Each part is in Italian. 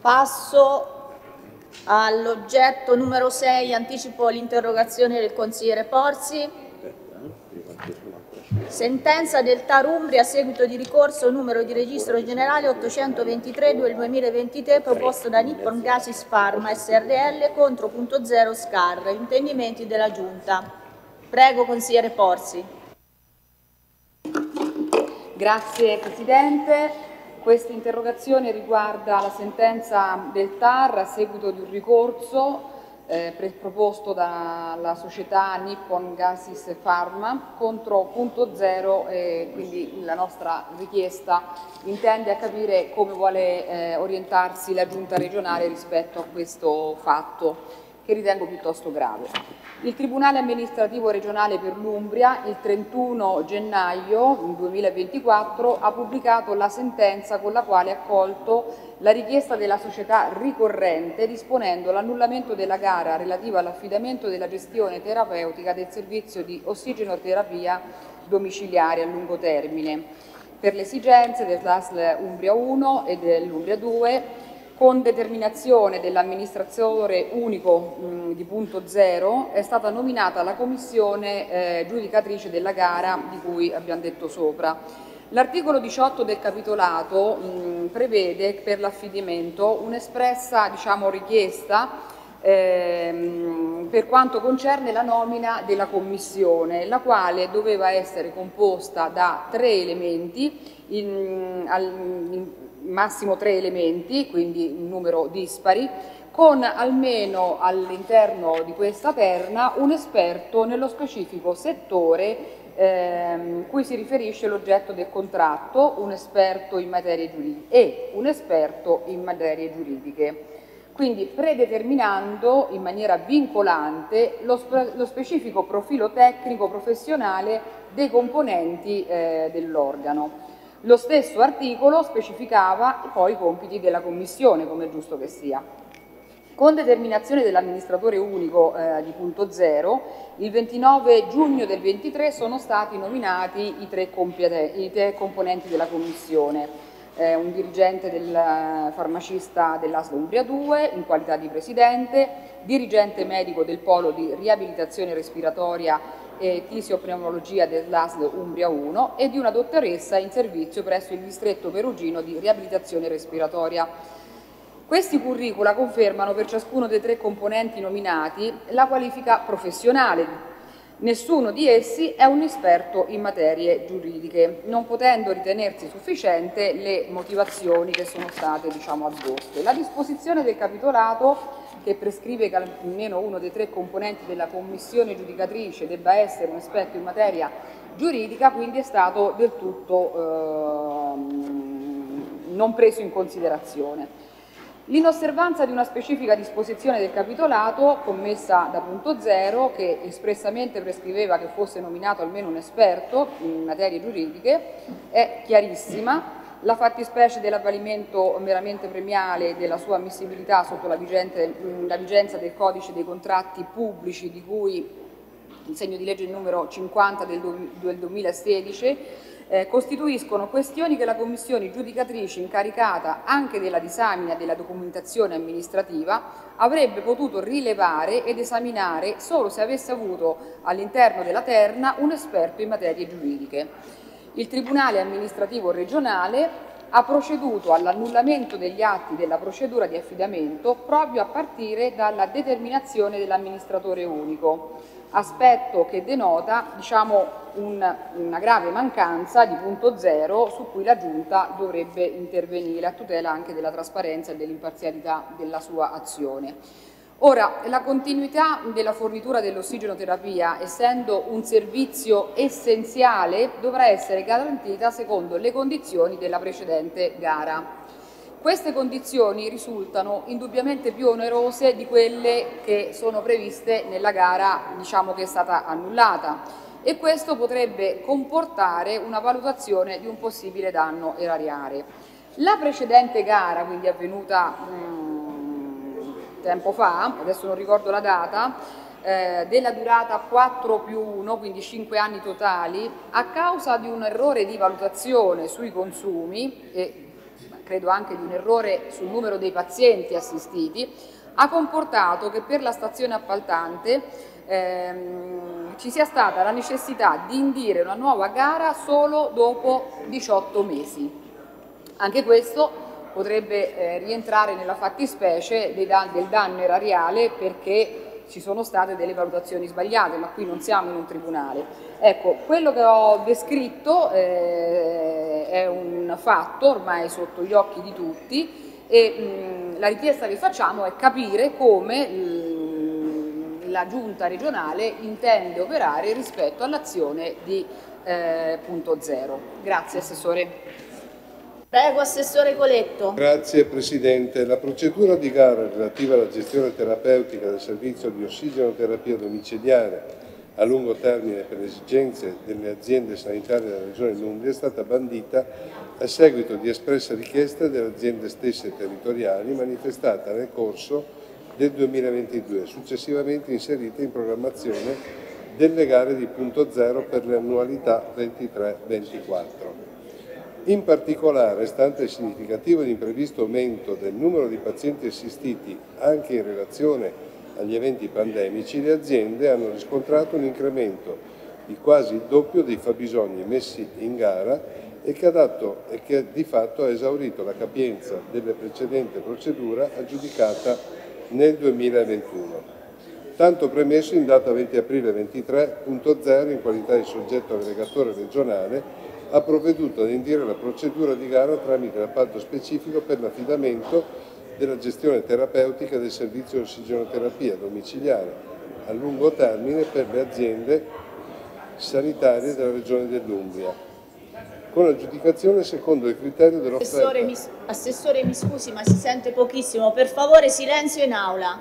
Passo all'oggetto numero 6, anticipo l'interrogazione del consigliere Porzi. Sentenza del TAR Umbria a seguito di ricorso numero di registro generale 823 del 2023 proposto da Nippon Gasis Pharma SRL contro punto zero SCAR. Intendimenti della Giunta. Prego consigliere Porzi. Grazie Presidente. Questa interrogazione riguarda la sentenza del TAR a seguito di un ricorso eh, proposto dalla società Nippon Gases Pharma contro Punto Zero e quindi la nostra richiesta intende a capire come vuole eh, orientarsi la giunta regionale rispetto a questo fatto che ritengo piuttosto grave. Il Tribunale amministrativo regionale per l'Umbria il 31 gennaio 2024 ha pubblicato la sentenza con la quale ha accolto la richiesta della società ricorrente disponendo l'annullamento della gara relativa all'affidamento della gestione terapeutica del servizio di ossigenoterapia domiciliare a lungo termine per le esigenze del TASL Umbria 1 e dell'Umbria 2 con determinazione dell'amministratore unico mh, di punto zero è stata nominata la commissione eh, giudicatrice della gara di cui abbiamo detto sopra. L'articolo 18 del capitolato mh, prevede per l'affidimento un'espressa diciamo, richiesta ehm, per quanto concerne la nomina della commissione, la quale doveva essere composta da tre elementi in, in, massimo tre elementi, quindi un numero dispari, con almeno all'interno di questa terna un esperto nello specifico settore ehm, cui si riferisce l'oggetto del contratto, un esperto in materie giuridiche e un esperto in materie giuridiche. Quindi predeterminando in maniera vincolante lo, spe lo specifico profilo tecnico professionale dei componenti eh, dell'organo. Lo stesso articolo specificava poi i compiti della Commissione, come è giusto che sia. Con determinazione dell'amministratore unico eh, di punto zero, il 29 giugno del 23 sono stati nominati i tre, i tre componenti della Commissione. Eh, un dirigente del farmacista dell'ASL Umbria 2 in qualità di presidente, dirigente medico del polo di riabilitazione respiratoria e fisiopneumologia dell'ASL Umbria 1 e di una dottoressa in servizio presso il distretto perugino di riabilitazione respiratoria. Questi curricula confermano per ciascuno dei tre componenti nominati la qualifica professionale. Nessuno di essi è un esperto in materie giuridiche, non potendo ritenersi sufficiente le motivazioni che sono state diciamo, addotte. La disposizione del capitolato che prescrive che almeno uno dei tre componenti della commissione giudicatrice debba essere un esperto in materia giuridica, quindi è stato del tutto eh, non preso in considerazione. L'inosservanza di una specifica disposizione del capitolato commessa da punto zero, che espressamente prescriveva che fosse nominato almeno un esperto in materie giuridiche, è chiarissima la fattispecie dell'avvalimento meramente premiale della sua ammissibilità sotto la, vigente, la vigenza del codice dei contratti pubblici di cui il segno di legge numero 50 del, del 2016 eh, costituiscono questioni che la Commissione giudicatrice incaricata anche della disamina della documentazione amministrativa avrebbe potuto rilevare ed esaminare solo se avesse avuto all'interno della terna un esperto in materie giuridiche. Il Tribunale amministrativo regionale ha proceduto all'annullamento degli atti della procedura di affidamento proprio a partire dalla determinazione dell'amministratore unico, aspetto che denota diciamo, un, una grave mancanza di punto zero su cui la Giunta dovrebbe intervenire a tutela anche della trasparenza e dell'imparzialità della sua azione. Ora, la continuità della fornitura dell'ossigenoterapia, essendo un servizio essenziale, dovrà essere garantita secondo le condizioni della precedente gara. Queste condizioni risultano indubbiamente più onerose di quelle che sono previste nella gara diciamo, che è stata annullata e questo potrebbe comportare una valutazione di un possibile danno erariale. La precedente gara, quindi avvenuta mh, tempo fa, adesso non ricordo la data, eh, della durata 4 più 1, quindi 5 anni totali, a causa di un errore di valutazione sui consumi, e credo anche di un errore sul numero dei pazienti assistiti, ha comportato che per la stazione appaltante ehm, ci sia stata la necessità di indire una nuova gara solo dopo 18 mesi. Anche questo potrebbe eh, rientrare nella fattispecie dan del danno erariale perché ci sono state delle valutazioni sbagliate, ma qui non siamo in un tribunale. Ecco, quello che ho descritto eh, è un fatto ormai sotto gli occhi di tutti e mh, la richiesta che facciamo è capire come mh, la giunta regionale intende operare rispetto all'azione di eh, punto zero. Grazie Assessore. Prego, Assessore Coletto. Grazie Presidente. La procedura di gara relativa alla gestione terapeutica del servizio di ossigenoterapia domiciliare a lungo termine per le esigenze delle aziende sanitarie della Regione Umbria è stata bandita a seguito di espressa richiesta delle aziende stesse territoriali manifestata nel corso del 2022, successivamente inserita in programmazione delle gare di punto zero per le annualità 23-24. In particolare, stante il significativo ed imprevisto aumento del numero di pazienti assistiti anche in relazione agli eventi pandemici, le aziende hanno riscontrato un incremento di quasi il doppio dei fabbisogni messi in gara e che, dato, e che di fatto ha esaurito la capienza della precedente procedura aggiudicata nel 2021. Tanto premesso in data 20 aprile 23.0 in qualità di soggetto aggregatore regionale ha provveduto ad indire la procedura di gara tramite l'appalto specifico per l'affidamento della gestione terapeutica del servizio di ossigenoterapia domiciliare a lungo termine per le aziende sanitarie della Regione dell'Umbria, con aggiudicazione secondo il criterio dell'offerta. Assessore, mi, Assessore, mi scusi, ma si sente pochissimo. Per favore, silenzio in aula.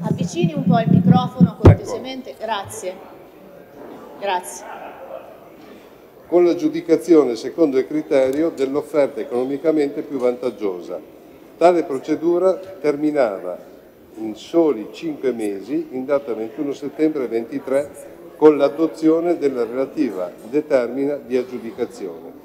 Avvicini un po' il microfono cortesemente. Ecco. Grazie. Grazie con l'aggiudicazione secondo il criterio dell'offerta economicamente più vantaggiosa. Tale procedura terminava in soli cinque mesi, in data 21 settembre 23, con l'adozione della relativa determina di aggiudicazione.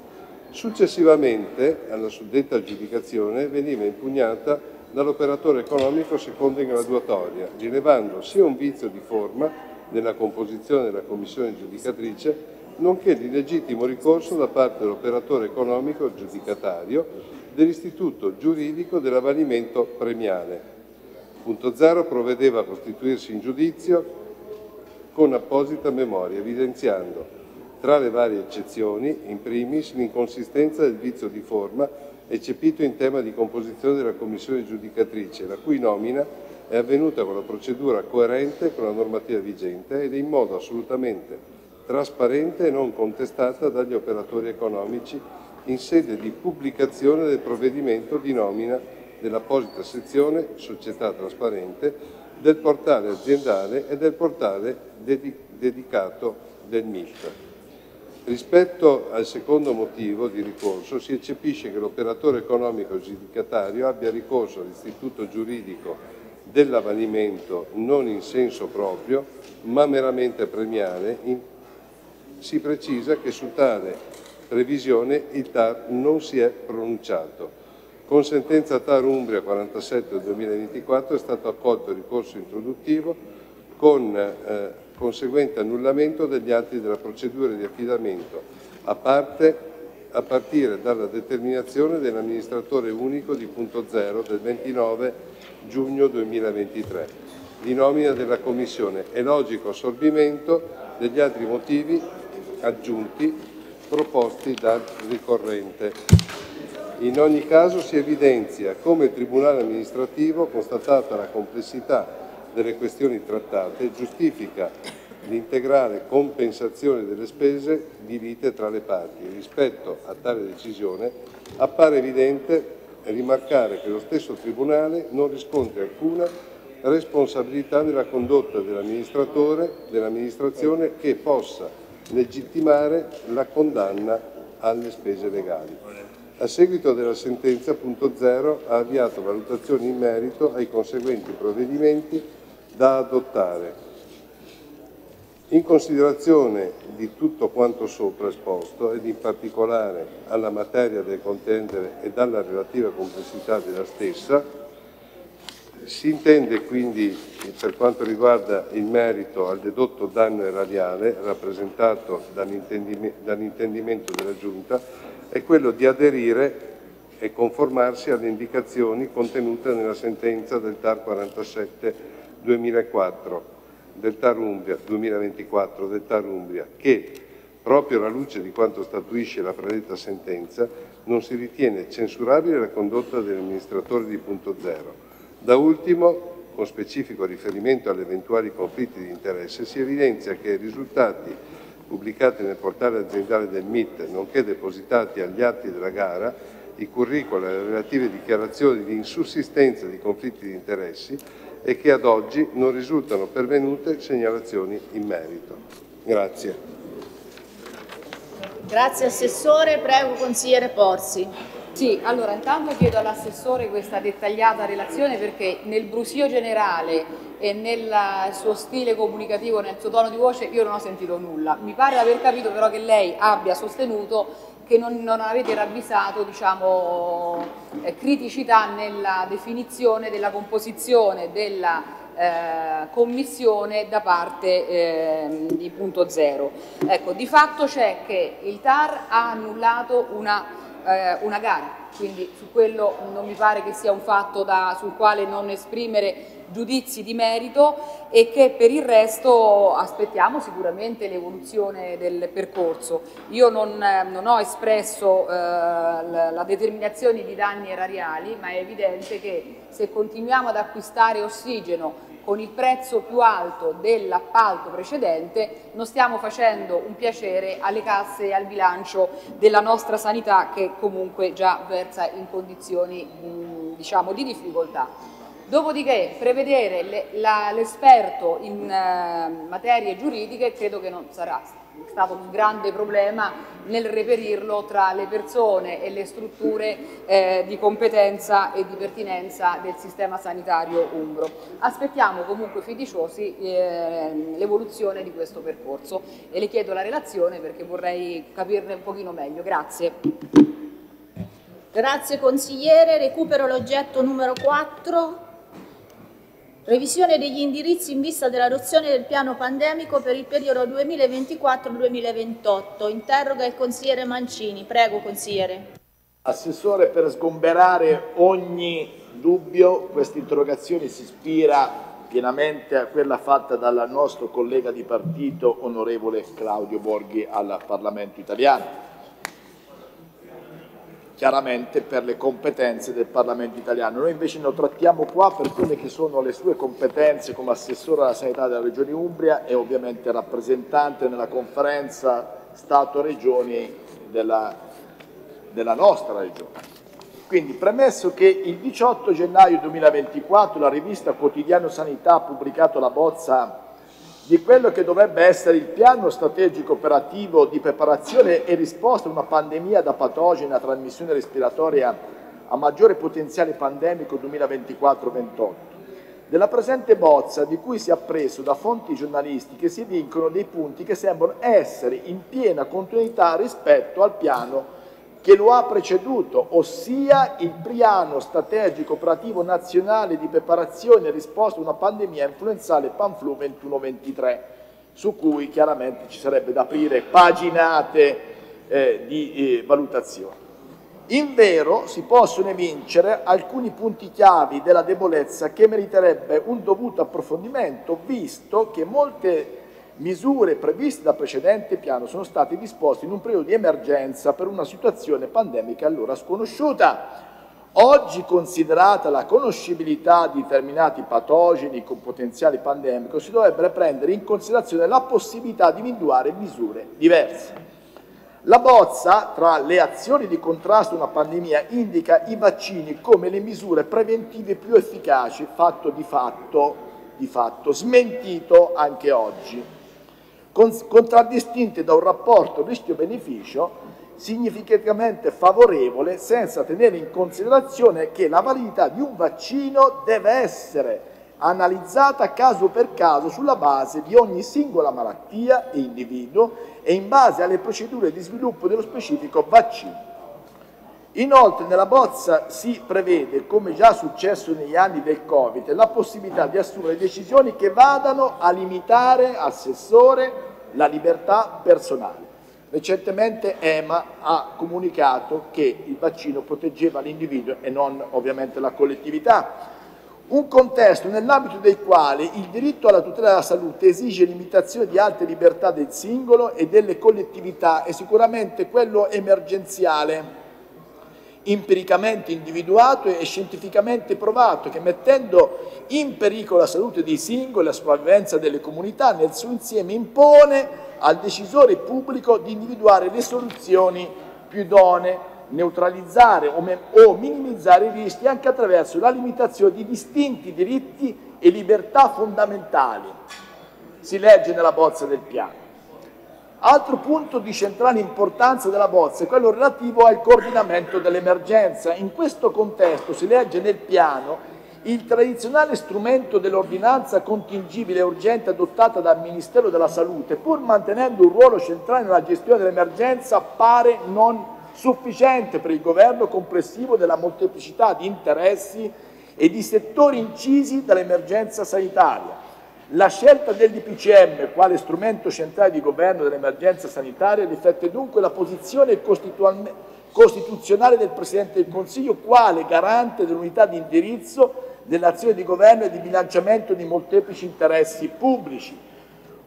Successivamente alla suddetta aggiudicazione veniva impugnata dall'operatore economico secondo in graduatoria, rilevando sia un vizio di forma nella composizione della commissione giudicatrice nonché di legittimo ricorso da parte dell'operatore economico aggiudicatario dell'istituto giuridico dell'avvalimento premiale. Punto 0 provvedeva a costituirsi in giudizio con apposita memoria, evidenziando tra le varie eccezioni, in primis, l'inconsistenza del vizio di forma eccepito in tema di composizione della commissione giudicatrice, la cui nomina è avvenuta con la procedura coerente con la normativa vigente ed in modo assolutamente trasparente e non contestata dagli operatori economici in sede di pubblicazione del provvedimento di nomina dell'apposita sezione Società Trasparente del portale aziendale e del portale dedicato del MIT. Rispetto al secondo motivo di ricorso si eccepisce che l'operatore economico giudicatario abbia ricorso all'istituto giuridico dell'avvalimento non in senso proprio ma meramente premiale in si precisa che su tale previsione il TAR non si è pronunciato. Con sentenza TAR Umbria 47 del 2024 è stato accolto il ricorso introduttivo con eh, conseguente annullamento degli atti della procedura di affidamento, a, parte, a partire dalla determinazione dell'amministratore unico di punto zero del 29 giugno 2023, di nomina della Commissione e logico assorbimento degli altri motivi aggiunti proposti dal ricorrente. In ogni caso si evidenzia come il Tribunale amministrativo, constatata la complessità delle questioni trattate, giustifica l'integrale compensazione delle spese di vite tra le parti. Rispetto a tale decisione appare evidente rimarcare che lo stesso Tribunale non riscontri alcuna responsabilità nella condotta dell'amministratore, dell'amministrazione che possa legittimare la condanna alle spese legali. A seguito della sentenza, punto zero, ha avviato valutazioni in merito ai conseguenti provvedimenti da adottare. In considerazione di tutto quanto sopra esposto ed in particolare alla materia del contendere e alla relativa complessità della stessa, si intende quindi, per quanto riguarda il merito al dedotto danno erariale rappresentato dall'intendimento della Giunta, è quello di aderire e conformarsi alle indicazioni contenute nella sentenza del TAR 47 2004 del TAR Umbria 2024 del TAR Umbria che, proprio alla luce di quanto statuisce la predetta sentenza, non si ritiene censurabile la condotta degli amministratori di punto zero. Da ultimo, con specifico riferimento agli eventuali conflitti di interesse, si evidenzia che i risultati pubblicati nel portale aziendale del MIT, nonché depositati agli atti della gara, i curricula e le relative dichiarazioni di insussistenza di conflitti di interessi e che ad oggi non risultano pervenute segnalazioni in merito. Grazie. Grazie Assessore, prego Consigliere Porsi. Sì, allora intanto chiedo all'assessore questa dettagliata relazione perché nel brusio generale e nel suo stile comunicativo, nel suo tono di voce io non ho sentito nulla. Mi pare aver capito però che lei abbia sostenuto che non, non avete ravvisato diciamo, eh, criticità nella definizione della composizione della eh, commissione da parte eh, di punto zero. Ecco, di fatto c'è che il TAR ha annullato una, eh, una gara, quindi su quello non mi pare che sia un fatto da, sul quale non esprimere giudizi di merito e che per il resto aspettiamo sicuramente l'evoluzione del percorso. Io non, non ho espresso eh, la, la determinazione di danni erariali, ma è evidente che se continuiamo ad acquistare ossigeno con il prezzo più alto dell'appalto precedente non stiamo facendo un piacere alle casse e al bilancio della nostra sanità che comunque già versa in condizioni mh, diciamo, di difficoltà. Dopodiché prevedere l'esperto in uh, materie giuridiche credo che non sarà stato un grande problema nel reperirlo tra le persone e le strutture eh, di competenza e di pertinenza del sistema sanitario umbro. Aspettiamo comunque fiduciosi eh, l'evoluzione di questo percorso e le chiedo la relazione perché vorrei capirne un pochino meglio. Grazie. Grazie consigliere, recupero l'oggetto numero 4. Revisione degli indirizzi in vista dell'adozione del piano pandemico per il periodo 2024-2028. Interroga il consigliere Mancini. Prego, consigliere. Assessore, per sgomberare ogni dubbio, questa interrogazione si ispira pienamente a quella fatta dal nostro collega di partito, onorevole Claudio Borghi, al Parlamento italiano chiaramente per le competenze del Parlamento italiano. Noi invece lo trattiamo qua per quelle che sono le sue competenze come assessore alla sanità della Regione Umbria e ovviamente rappresentante nella conferenza Stato-Regioni della, della nostra Regione. Quindi premesso che il 18 gennaio 2024 la rivista Quotidiano Sanità ha pubblicato la bozza di quello che dovrebbe essere il piano strategico operativo di preparazione e risposta a una pandemia da patogena trasmissione respiratoria a maggiore potenziale pandemico 2024-28. Della presente bozza, di cui si è appreso da fonti giornalistiche, si evincono dei punti che sembrano essere in piena continuità rispetto al piano che lo ha preceduto, ossia il piano strategico operativo nazionale di preparazione e risposta a una pandemia influenzale Panflu 21-23, su cui chiaramente ci sarebbe da aprire paginate eh, di eh, valutazione. In vero si possono evincere alcuni punti chiavi della debolezza che meriterebbe un dovuto approfondimento, visto che molte misure previste dal precedente piano sono state disposte in un periodo di emergenza per una situazione pandemica allora sconosciuta. Oggi, considerata la conoscibilità di determinati patogeni con potenziale pandemico, si dovrebbe prendere in considerazione la possibilità di individuare misure diverse. La bozza, tra le azioni di contrasto a una pandemia, indica i vaccini come le misure preventive più efficaci, fatto di fatto, di fatto smentito anche oggi contraddistinte da un rapporto rischio-beneficio significativamente favorevole senza tenere in considerazione che la validità di un vaccino deve essere analizzata caso per caso sulla base di ogni singola malattia e individuo e in base alle procedure di sviluppo dello specifico vaccino. Inoltre nella bozza si prevede, come già successo negli anni del Covid, la possibilità di assumere decisioni che vadano a limitare al sessore la libertà personale. Recentemente EMA ha comunicato che il vaccino proteggeva l'individuo e non ovviamente la collettività. Un contesto nell'ambito del quale il diritto alla tutela della salute esige limitazione di alte libertà del singolo e delle collettività è sicuramente quello emergenziale empiricamente individuato e scientificamente provato che mettendo in pericolo la salute dei singoli e la sopravvivenza delle comunità nel suo insieme impone al decisore pubblico di individuare le soluzioni più idonee, neutralizzare o minimizzare i rischi anche attraverso la limitazione di distinti diritti e libertà fondamentali. Si legge nella bozza del piano. Altro punto di centrale importanza della bozza è quello relativo al coordinamento dell'emergenza. In questo contesto si legge nel piano il tradizionale strumento dell'ordinanza contingibile e urgente adottata dal Ministero della Salute, pur mantenendo un ruolo centrale nella gestione dell'emergenza, pare non sufficiente per il governo complessivo della molteplicità di interessi e di settori incisi dall'emergenza sanitaria. La scelta del DPCM quale strumento centrale di governo dell'emergenza sanitaria riflette dunque la posizione costituzionale del Presidente del Consiglio quale garante dell'unità di indirizzo dell'azione di governo e di bilanciamento di molteplici interessi pubblici,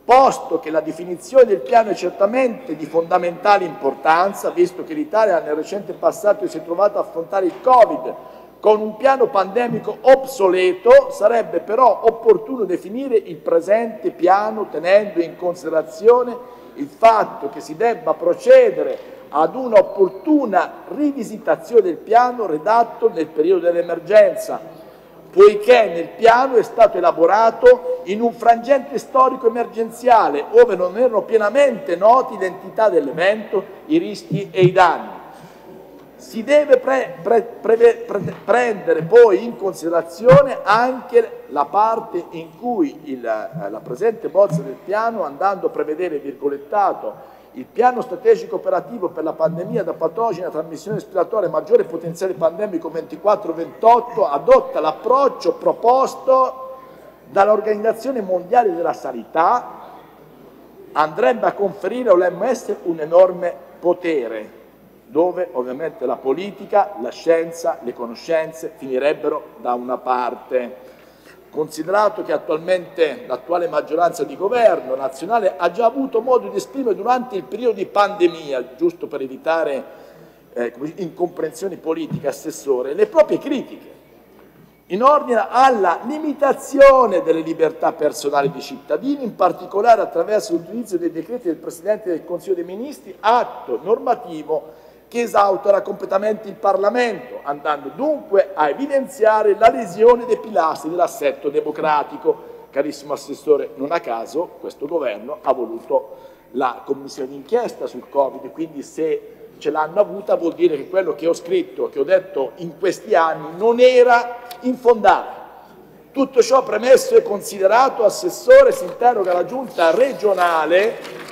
posto che la definizione del piano è certamente di fondamentale importanza, visto che l'Italia nel recente passato si è trovata a affrontare il Covid con un piano pandemico obsoleto, sarebbe però opportuno definire il presente piano tenendo in considerazione il fatto che si debba procedere ad un'opportuna rivisitazione del piano redatto nel periodo dell'emergenza, poiché nel piano è stato elaborato in un frangente storico emergenziale, ove non erano pienamente noti l'entità dell'evento, i rischi e i danni. Si deve pre pre pre prendere poi in considerazione anche la parte in cui il, eh, la presente bozza del piano, andando a prevedere virgolettato il piano strategico operativo per la pandemia da patogena trasmissione respiratoria maggiore potenziale pandemico 24-28 adotta l'approccio proposto dall'Organizzazione Mondiale della Sanità, andrebbe a conferire all'OMS un enorme potere, dove ovviamente la politica, la scienza, le conoscenze finirebbero da una parte. Considerato che attualmente l'attuale maggioranza di governo nazionale ha già avuto modo di esprimere durante il periodo di pandemia, giusto per evitare eh, incomprensioni politiche, assessore, le proprie critiche in ordine alla limitazione delle libertà personali dei cittadini, in particolare attraverso l'utilizzo dei decreti del Presidente del Consiglio dei Ministri, atto normativo che esautora completamente il Parlamento, andando dunque a evidenziare la lesione dei pilastri dell'assetto democratico. Carissimo Assessore, non a caso questo Governo ha voluto la commissione d'inchiesta sul Covid, quindi se ce l'hanno avuta vuol dire che quello che ho scritto, che ho detto in questi anni non era infondato. Tutto ciò premesso e considerato, Assessore si interroga la Giunta regionale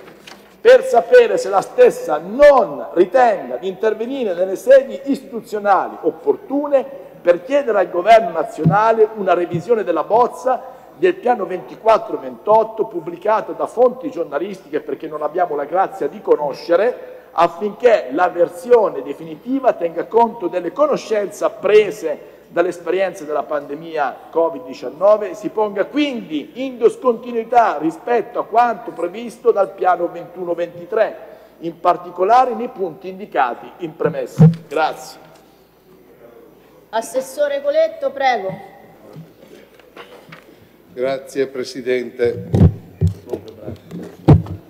per sapere se la stessa non ritenga di intervenire nelle sedi istituzionali opportune per chiedere al Governo nazionale una revisione della bozza del piano 24-28 pubblicata da fonti giornalistiche perché non abbiamo la grazia di conoscere affinché la versione definitiva tenga conto delle conoscenze apprese dall'esperienza della pandemia Covid-19 e si ponga quindi in discontinuità rispetto a quanto previsto dal piano 21-23, in particolare nei punti indicati in premessa. Grazie. Assessore Coletto, prego. Grazie Presidente.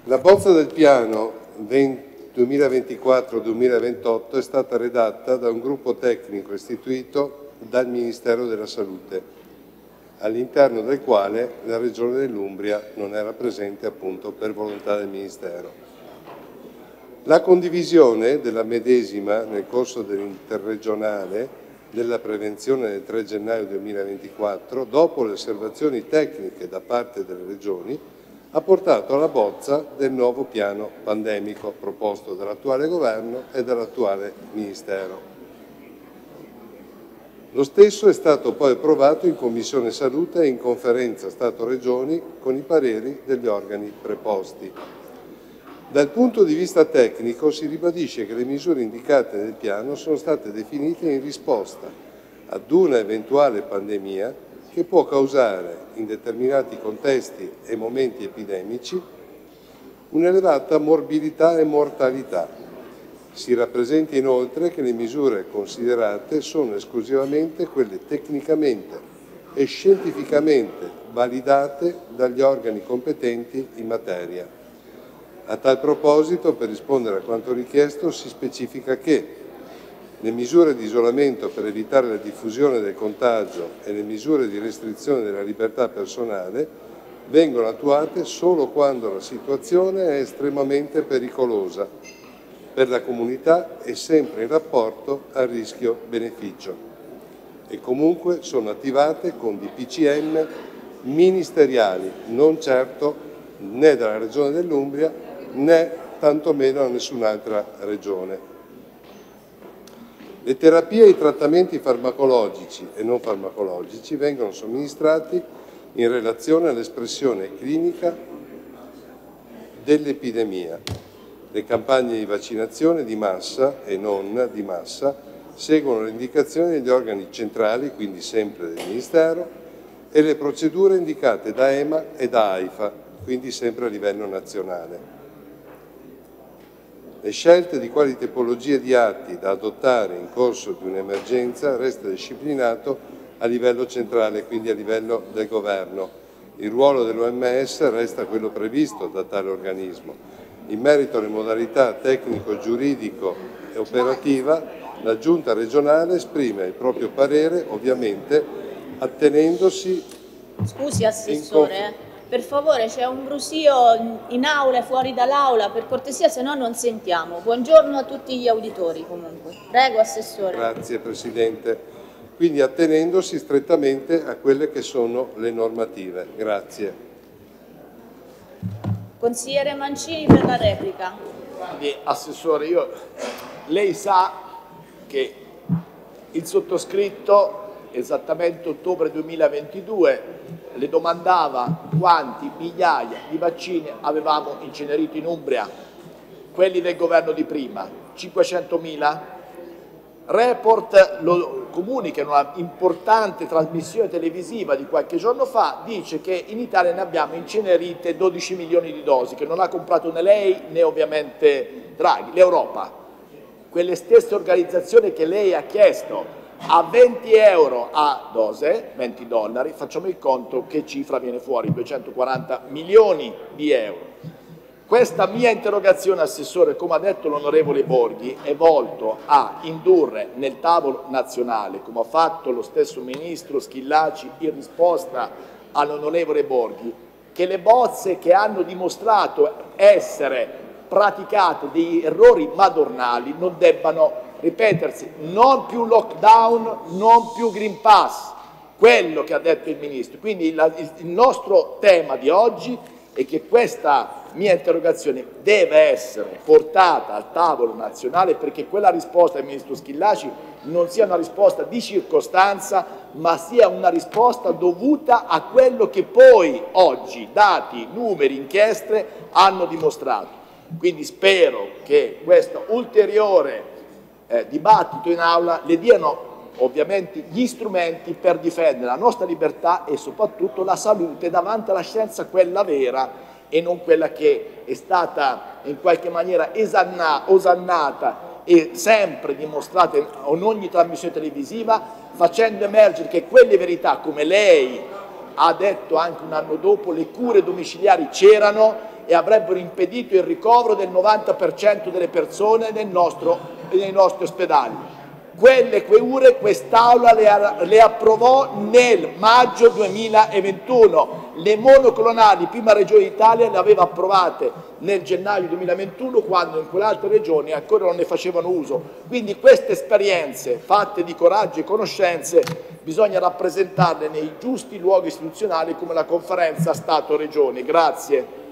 La bozza del piano 2024-2028 è stata redatta da un gruppo tecnico istituito dal Ministero della Salute, all'interno del quale la Regione dell'Umbria non era presente appunto per volontà del Ministero. La condivisione della medesima nel corso dell'interregionale della prevenzione del 3 gennaio 2024, dopo le osservazioni tecniche da parte delle Regioni, ha portato alla bozza del nuovo piano pandemico proposto dall'attuale Governo e dall'attuale Ministero. Lo stesso è stato poi approvato in Commissione Salute e in Conferenza Stato-Regioni con i pareri degli organi preposti. Dal punto di vista tecnico si ribadisce che le misure indicate nel piano sono state definite in risposta ad una eventuale pandemia che può causare in determinati contesti e momenti epidemici un'elevata morbilità e mortalità. Si rappresenta inoltre che le misure considerate sono esclusivamente quelle tecnicamente e scientificamente validate dagli organi competenti in materia. A tal proposito, per rispondere a quanto richiesto, si specifica che le misure di isolamento per evitare la diffusione del contagio e le misure di restrizione della libertà personale vengono attuate solo quando la situazione è estremamente pericolosa per la comunità e sempre in rapporto al rischio-beneficio e comunque sono attivate con DPCM ministeriali, non certo né dalla Regione dell'Umbria né tantomeno a nessun'altra regione. Le terapie e i trattamenti farmacologici e non farmacologici vengono somministrati in relazione all'espressione clinica dell'epidemia. Le campagne di vaccinazione di massa e non di massa seguono le indicazioni degli organi centrali, quindi sempre del Ministero, e le procedure indicate da EMA e da AIFA, quindi sempre a livello nazionale. Le scelte di quali tipologie di atti da adottare in corso di un'emergenza resta disciplinato a livello centrale, quindi a livello del Governo. Il ruolo dell'OMS resta quello previsto da tale organismo. In merito alle modalità tecnico, giuridico e operativa, la Giunta regionale esprime il proprio parere, ovviamente attenendosi... Scusi Assessore, per favore c'è un brusio in aula e fuori dall'aula, per cortesia, se no non sentiamo. Buongiorno a tutti gli auditori comunque. Prego, Assessore. Grazie Presidente. Quindi attenendosi strettamente a quelle che sono le normative. Grazie. Consigliere Mancini per la replica. Quindi, Assessore, io, lei sa che il sottoscritto esattamente ottobre 2022 le domandava quanti migliaia di vaccini avevamo incenerito in Umbria, quelli del governo di prima, 500.000? Report lo comunica in una importante trasmissione televisiva di qualche giorno fa, dice che in Italia ne abbiamo incenerite 12 milioni di dosi, che non ha comprato né lei né ovviamente Draghi, l'Europa. Quelle stesse organizzazioni che lei ha chiesto a 20 euro a dose, 20 dollari, facciamo il conto che cifra viene fuori, 240 milioni di euro. Questa mia interrogazione, Assessore, come ha detto l'onorevole Borghi, è volto a indurre nel tavolo nazionale, come ha fatto lo stesso Ministro Schillaci in risposta all'onorevole Borghi, che le bozze che hanno dimostrato essere praticate degli errori madornali non debbano ripetersi, non più lockdown, non più Green Pass, quello che ha detto il Ministro. Quindi il, nostro tema di oggi è che questa mia interrogazione deve essere portata al tavolo nazionale perché quella risposta del Ministro Schillaci non sia una risposta di circostanza, ma sia una risposta dovuta a quello che poi oggi dati, numeri, inchieste hanno dimostrato. Quindi spero che questo ulteriore eh, dibattito in aula le diano ovviamente gli strumenti per difendere la nostra libertà e soprattutto la salute davanti alla scienza, quella vera e non quella che è stata in qualche maniera osannata e sempre dimostrata in ogni trasmissione televisiva, facendo emergere che quelle verità, come lei ha detto anche un anno dopo, le cure domiciliari c'erano e avrebbero impedito il ricovero del 90% delle persone nel nostro nei nostri ospedali. Quelle cure quest'Aula le, le approvò nel maggio 2021 le monoclonali, prima Regione d'Italia, le aveva approvate nel gennaio 2021 quando in quelle altre regioni ancora non ne facevano uso. Quindi queste esperienze fatte di coraggio e conoscenze bisogna rappresentarle nei giusti luoghi istituzionali come la conferenza Stato-Regioni. Grazie.